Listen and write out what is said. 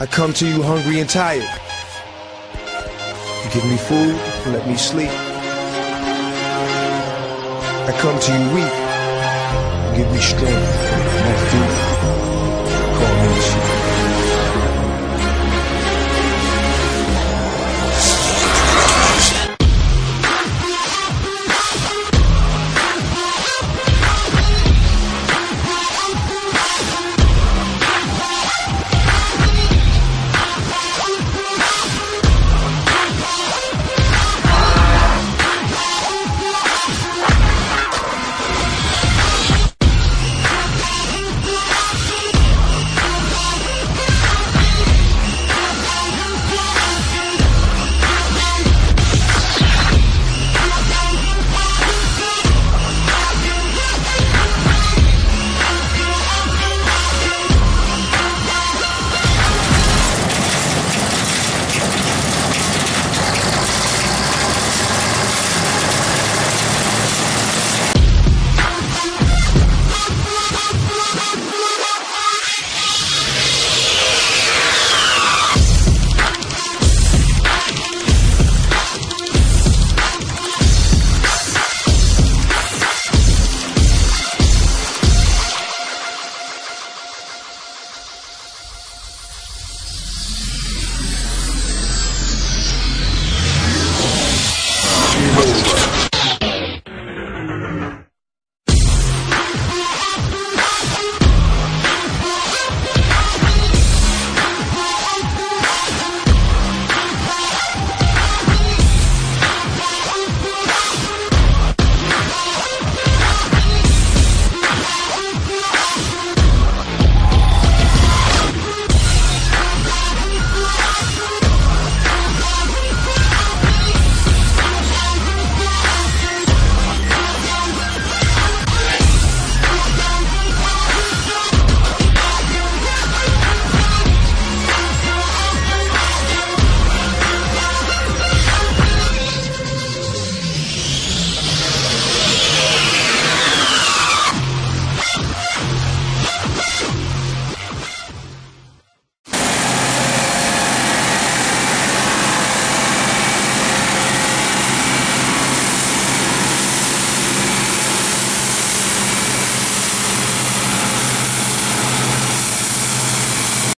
I come to you hungry and tired. You give me food, and let me sleep. I come to you weak, you give me strength, my feet.